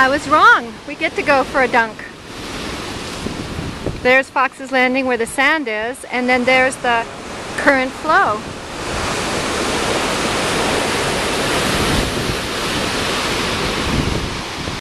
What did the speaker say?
I was wrong. We get to go for a dunk. There's Fox's Landing where the sand is, and then there's the current flow.